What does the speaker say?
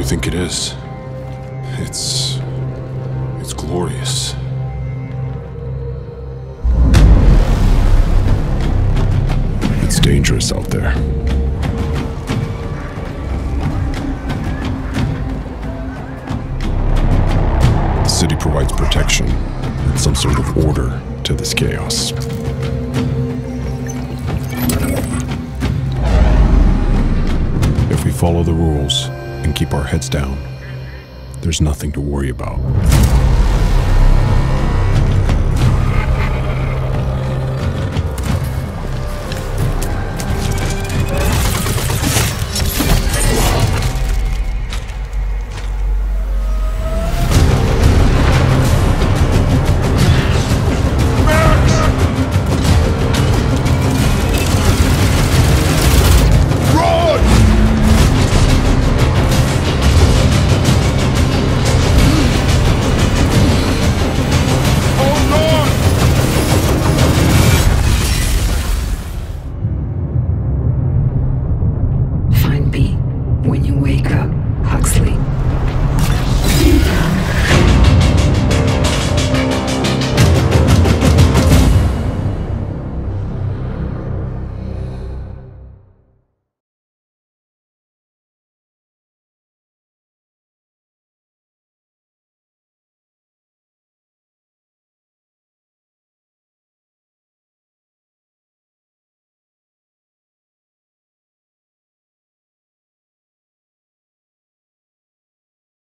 you think it is? It's. It's glorious. It's dangerous out there. The city provides protection and some sort of order to this chaos. If we follow the rules and keep our heads down, there's nothing to worry about.